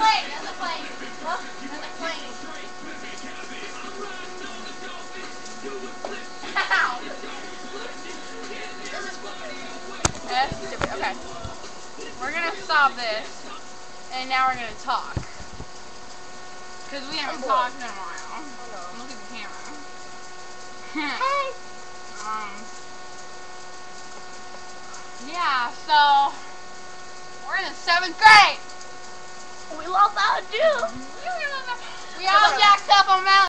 another plane. Another plane. That's. Okay. We're gonna stop this, and now we're gonna talk. Because we haven't oh, talked in a while. Look at the camera. hey! Um. Yeah, so... We're in the seventh grade! Lost our